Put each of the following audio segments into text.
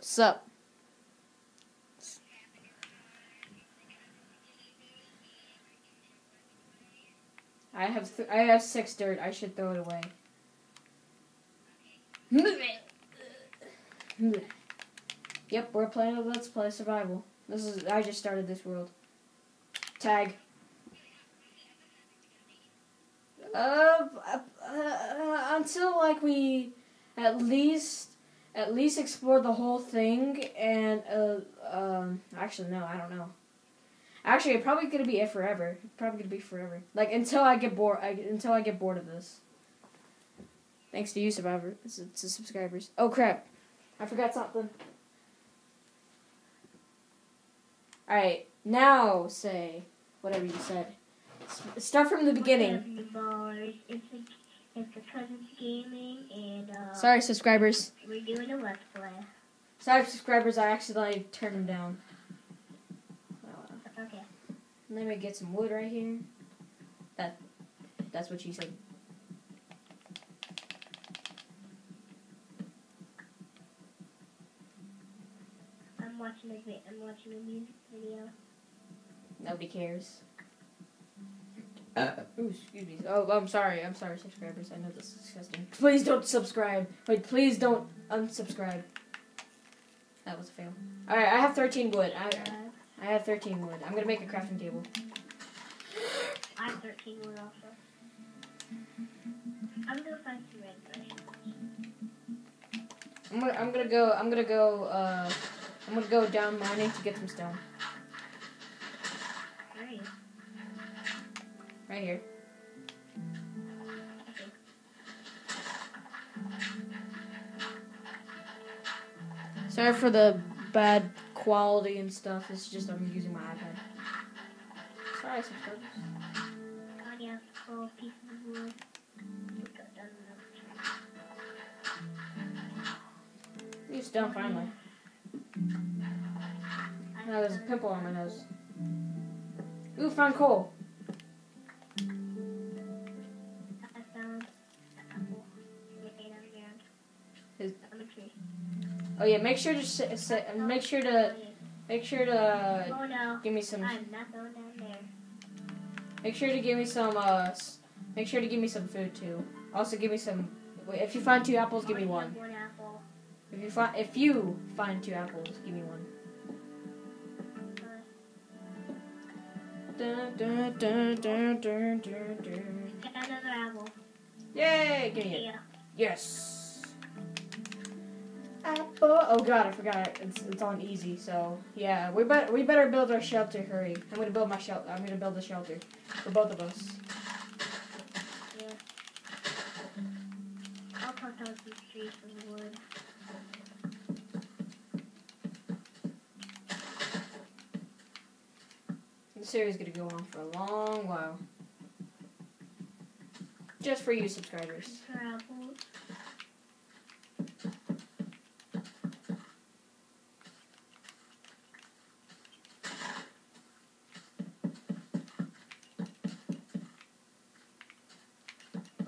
Sup? I have I have six dirt. I should throw it away. yep, we're playing a Let's Play Survival. This is I just started this world. Tag. Uh, uh, uh, until like we at least at least explore the whole thing and uh um actually no I don't know. Actually it's probably gonna be it forever. It's probably gonna be forever. Like until I get bored I, until I get bored of this. Thanks to you survivor to, subscribers. Oh crap. I forgot something. All right now say whatever you said. S- start from the beginning What's up, you boys? It's, the Cousins Gaming, and uh, sorry subscribers we're doing a Let's Play. sorry subscribers I accidentally turned them down Oh, Okay. Let me get some wood right here. That that's what she said. I'm watching a I'm watching a music video. Nobody cares. Ooh, excuse me. Oh, I'm sorry. I'm sorry, subscribers. I know this is disgusting. Please don't subscribe. Wait, please don't unsubscribe. That was a fail. All right, I have 13 wood. I Uh, I have 13 wood. I'm gonna make a crafting table. I'm 13 wood also. I'm gonna find some red bush. I'm gonna I'm gonna go I'm gonna go uh I'm gonna go down mining to get some stone. Where are you? Right here. Sorry for the bad quality and stuff. It's just I'm using my iPad. Sorry, subscribers. Yeah, full pieces of wood. Done finally. Now there's a pimple on my nose. Ooh, found coal. Oh yeah, make sure to sit, sit, make sure to make sure to Oh no. give me some. I'm not going down there. Make sure to give me some. Uh, s- make sure to give me some food too. Also, give me some. If you find two apples, give me one. One apple. If you find if you find two apples, give me one. Dun, dun, dun, dun, dun, dun, dun. Another apple. Yay! Give me it. Yeah. Yes. Apple. Oh god, I forgot. it. It's it's on easy. So yeah, we better we better build our shelter. Hurry! I'm gonna build my shelter. I'm gonna build a shelter for both of us. Yeah. I'll cut down some trees the wood. This series is gonna go on for a long while. Just for you subscribers.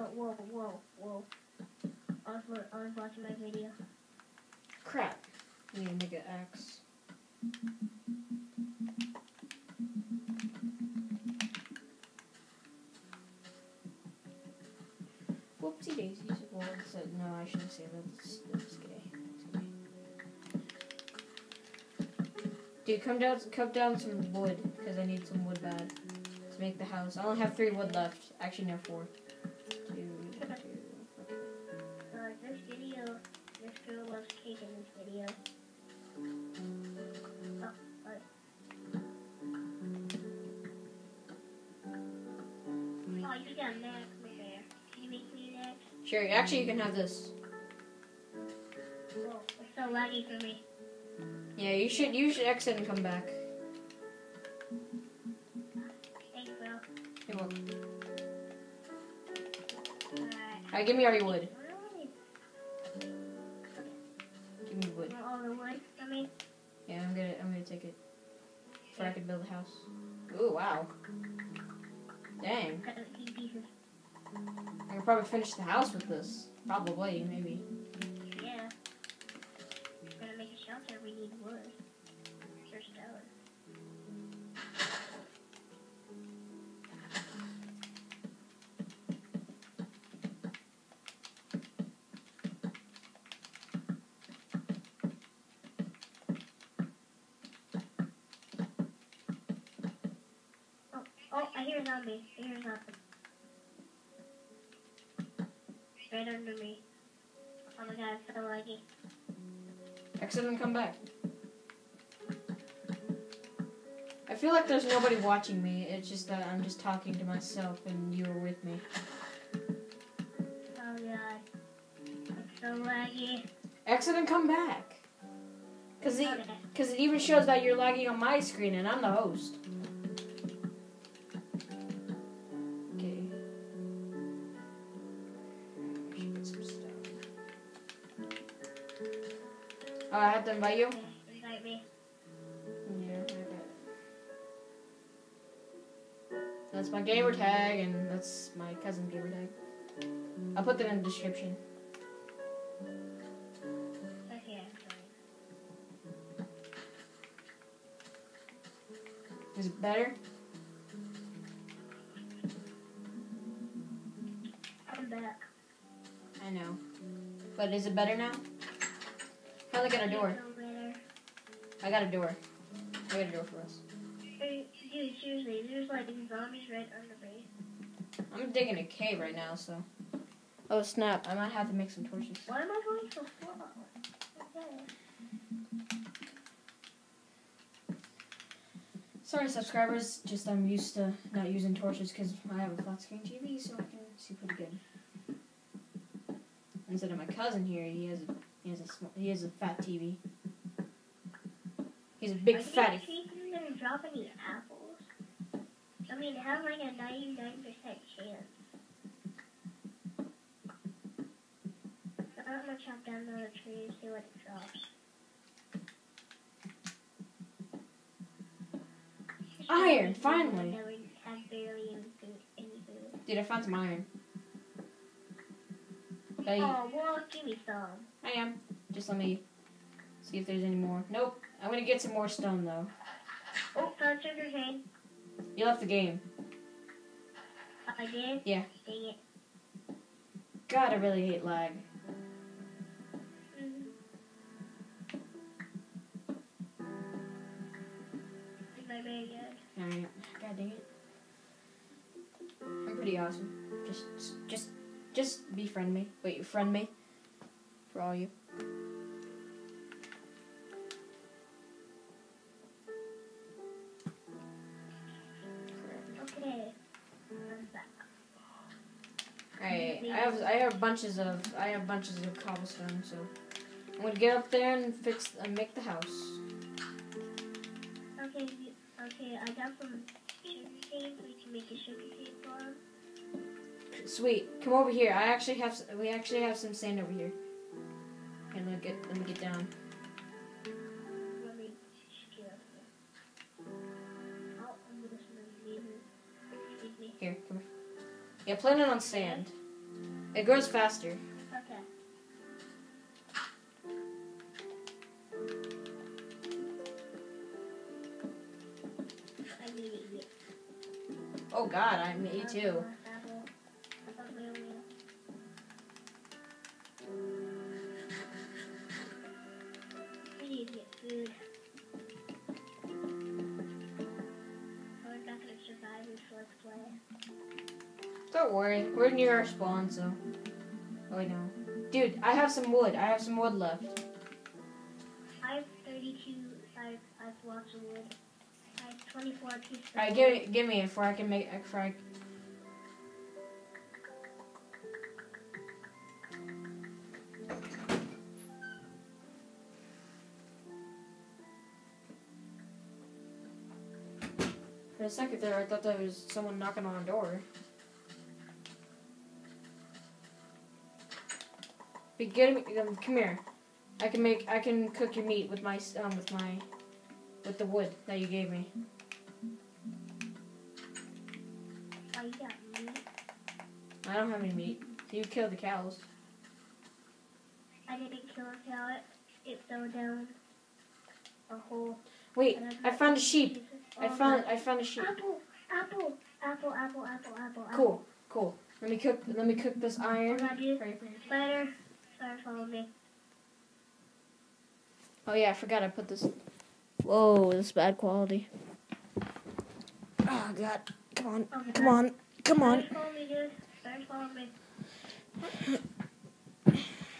Apples. Oh, whoa, whoa, whoa. I was, I was watching my video. Crap. I need to make an axe. Whoopsie daisies. Well, it's, uh, no, I shouldn't say that. That's, that's gay. That's gay. Dude, come down, come down some wood because I need some wood bad to make the house. I only have three wood left. Actually, no, four. Uh, this video, this girl loves cake in this video. Oh, what? Oh, you got an axe right there. Can you make me? Sure. Actually, you can have this. Whoa, it's so laggy for me. Yeah, you should. You should exit and come back. Alright. Alright, give me all your wood. Give me wood. All the wood from me? Yeah, I'm gonna. I'm gonna take it. So I can build a house. Ooh, wow. Dang. Cut it in pieces. I can probably finish the house with this. Probably, maybe. Yeah. Gonna make a shelter. we need wood. Or stone. I hear a zombie. I hear a zombie. Right under me. Oh my god, it's so laggy. Exit and come back. I feel like there's nobody watching me. It's just that I'm just talking to myself and you are with me. Oh god. It's so laggy. Exit and come back. Cause it, Okay. cause it even shows that you're lagging on my screen and I'm the host. Oh, I have to invite you. Invite me. Yeah, I bet. That's my gamer tag, and that's my cousin's gamer tag. I'll put that in the description. Okay, Is it better? I'm back. I know. But is it better now? Finally got a door. I got a door. I got a door for us. Hey, dude, seriously, there's like zombies right under me. I'm digging a cave right now, so. Oh snap! I might have to make some torches. Why am I going so slow? Okay. Sorry, subscribers. Just I'm used to not using torches because I have a flat screen TV, so I can see pretty good. Instead of my cousin here, he has a, he has a small, he has a fat TV. He's a big Are fatty. thinking gonna drop any apples? I mean, has like a 99% chance. So I'm gonna chop down the tree and see what it drops. Iron, finally. That we have barely. Any food. Dude, I found some iron. Hey. Oh, well, give me some. I am. Just let me see if there's any more. Nope. I'm gonna get some more stone though. Oh, sugar cane. You left the game. I did? Yeah. Dang it. God, I really hate lag. Mm. Is my very good? Alright. God dang it. I'm pretty awesome. Just befriend me. Wait, you friend me? For all you. Okay. I'm back. Alright, I have I have bunches of I have bunches of cobblestone, so I'm gonna get up there and fix and make the house. Okay, okay, I got some sugar cane so we can make a sugar cane farm. Sweet, come over here. I actually have we actually have some sand over here. Okay, let me get let me get down. Let me scale it. I'm gonna some leave Excuse me. Here, come here. Yeah, plant it on sand. It grows faster. Okay. I need it. Oh God, I'm me too. Don't worry, we're near our spawn, so. Oh wait, no. Dude, I have some wood. I have some wood left. I have 32, I have, I have lots of wood. I have 24 pieces All right, give give me it before I can make. Before I, For a second there, I thought there was someone knocking on a door. But get me, um, come here. I can make, I can cook your meat with my, um, with my, with the wood that you gave me. Oh, you got meat? I don't have any meat. You killed the cows. I didn't kill a cow. It, it fell down. a hole. Wait, and I found a sheep. I Oh, found. I found a sheep. apple, apple, apple, apple, apple, apple. Cool, cool. Let me cook. Let me cook this iron. What do I do? Right. Spider, spider, follow me. Oh yeah, I forgot I put this. Whoa, this is bad quality. Oh god, come on, Okay, come on, come on. Follow me, dude. Spider, follow me.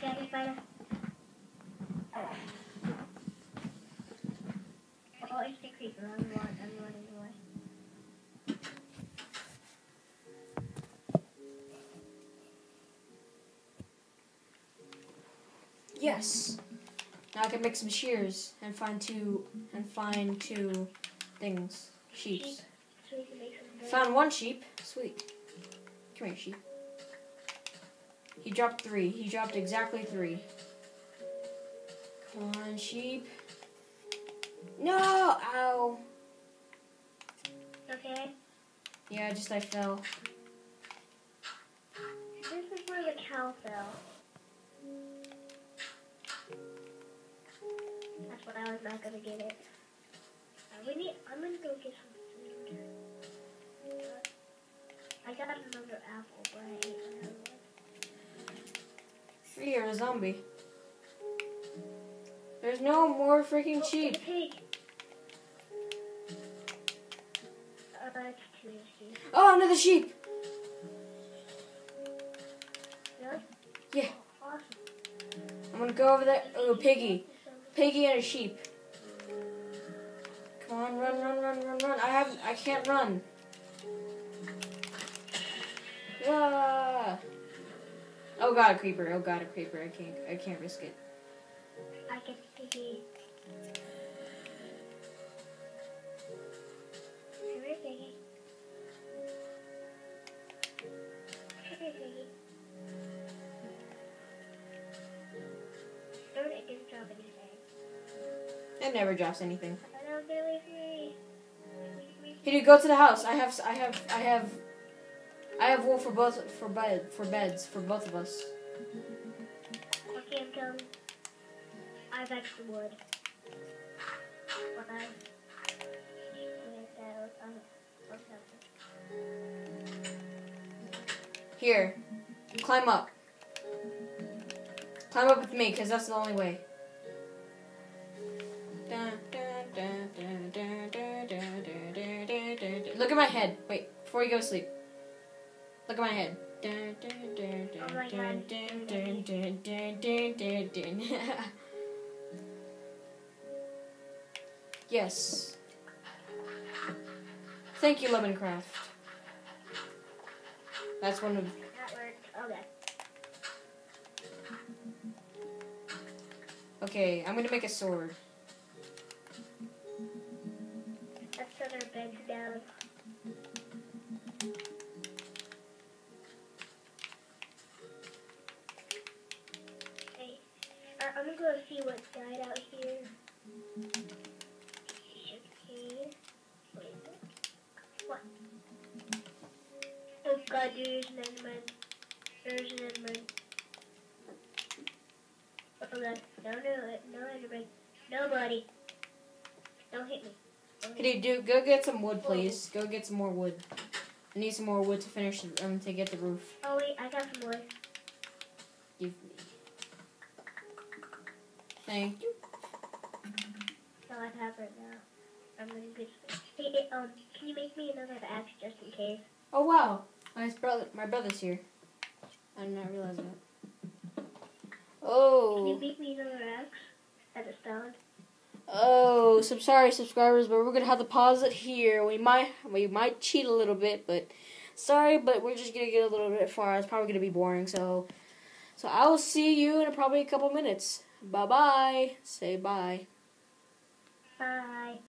Get Yes. Now I can make some shears and find two and find two things. Sheeps. So we can make some bread. Found one sheep. Sweet. Come here, sheep. He dropped three. He dropped exactly three. Come on, sheep. No! Ow. Okay. Yeah, just I fell. This is where the cow fell. What I was not gonna get it. Uh, we need. I'm gonna go get some food. Uh, I got another apple, but I ate another one. You're a zombie. There's no more freaking Oh, sheep. pig. Uh, that's too easy. Oh, another sheep. Really? Yeah. Awesome. I'm gonna go over there. Oh, piggy. Piggy and a sheep. Come on, run, run, run, run, run. I have, I can't run. Ah. Oh god, a creeper. Oh god, a creeper. I can't, I can't risk it. I get piggy. It never drops anything. Hello, Billy Free. Hey, dude, go to the house. I have, I have, I have, I have wool for both, for bed, for beds, for both of us. Okay, I'm coming. I got the wood. But I. Wait, that was- or something. Here, climb up. Climb up with me, cause that's the only way. Look at my head. Wait, before you go to sleep. Look at my head. Yes. Thank you, Lemoncraft. That's one of That worked. Okay. Okay, I'm gonna make a sword. God, there's an enderman. There's an enderman. Oh god, no, no, no. Nobody. Don't hit me. Don't hit. Hey, dude, go get some wood, please. Go get some more wood. I need some more wood to finish um to get the roof. Oh wait, I got some wood. Give me. Thank you. So I have it now. I'm space. Hey, hey, um, can you make me another axe just in case? Oh wow, my brother, my brother's here. I did not realize that. Oh. Can you Oh, make me another axe as a stone? oh, so sorry, subscribers, but we're gonna have to pause it here. We might, we might cheat a little bit, but sorry, but we're just gonna get a little bit far. It's probably gonna be boring, so, so I will see you in probably a couple minutes. Bye bye. Say bye. Bye.